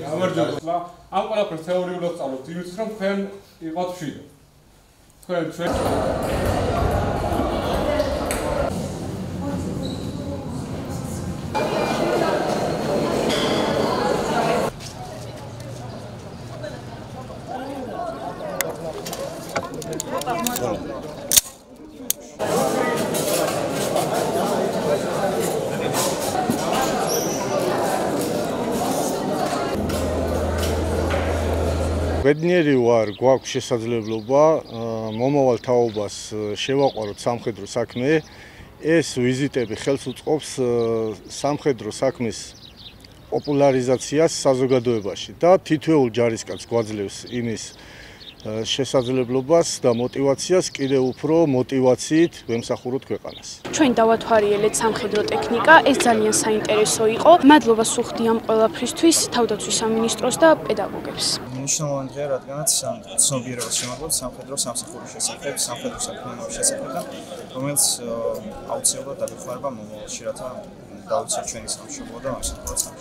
გამარჯობა. ამ ყველაფერს თეორიულად სწავლობთ, იმის რომ თქვენ იყოთ მშვიდო. თქვენ ჩვენ Thank you. ბედნიერი ვარ, გვაქვს შესაძლებლობა მომავალ თაობას შევაყვაროთ სამხედრო საქმე. ეს ვიზიტები ხელს უწყობს სამხედრო საქმის პოპულარიზაციას საზოგადოებაში და თითოეულ ჯარისკაცს გვაძლევს იმის შესაძლებლობას და мотивაციას კიდე უფრო мотивაციით ვემსახუროთ ქვეყანას. ჩვენ დავათვალიერეთ სამხედრო ტექნიკა, ეს ძალიან საინტერესო იყო. მადლობა სუხდი ამ ყველაფრისთვის, თავდაცვის სამინისტროს და პედაგოგებს. მნიშვნელოვანი დღეა, რადგანაც ცნობიერებას შემოგვაქვს სამხედრო სამსახურის შესახებ, სამხედრო საქმიანობის შესახებ, რომელიც აუცილებლად დაგეხმარება მომავალში, რათა დავიცვათ ჩვენი სამშობლო და სამსახურო სამშობლო.